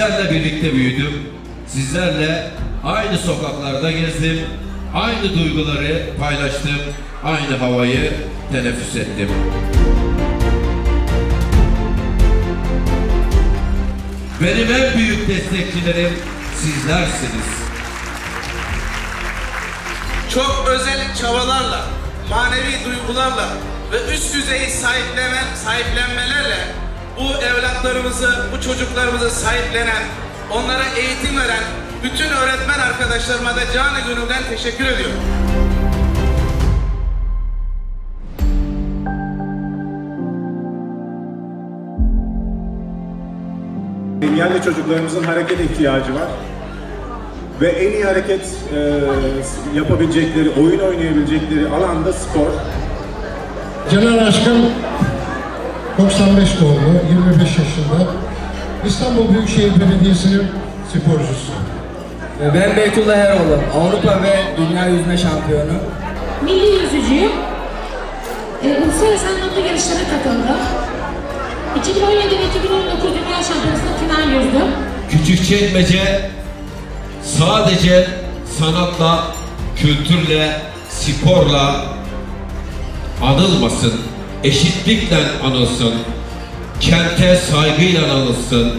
Sizlerle birlikte büyüdüm. Sizlerle aynı sokaklarda gezdim. Aynı duyguları paylaştım. Aynı havayı teneffüs ettim. Benim en büyük destekçilerim sizlersiniz. çok özel çabalarla, manevi duygularla ve üst düzey sahiplenen, sahiplenmelerle evlatlarımızı, bu çocuklarımızı sahiplenen, onlara eğitim veren bütün öğretmen arkadaşlarıma da canı gönülden teşekkür ediyorum. Engelli çocuklarımızın hareket ihtiyacı var. Ve en iyi hareket e, yapabilecekleri, oyun oynayabilecekleri alanda spor. Celal Aşkın 95 doğumlu, 25 yaşında. İstanbul Büyükşehir Belediyesi'nin sporcusu. Ben Beytullah Eroğlu, Avrupa ve Dünya Yüzme Şampiyonu. Milli yüzücüyüm. E, uluslararası anlamda yarışlara katıldım. 2017 ve 2019 Dünya Şampiyonası'nda final yüzdüm. Küçükçekmece sadece sanatla, kültürle, sporla anılmasın. Eşitlikle anılsın. Kente saygıyla anılsın.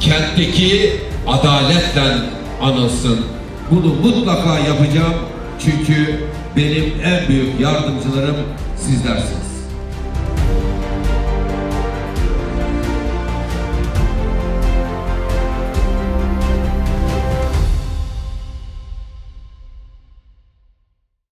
Kentteki adaletle anılsın. Bunu mutlaka yapacağım. Çünkü benim en büyük yardımcılarım sizlersiniz.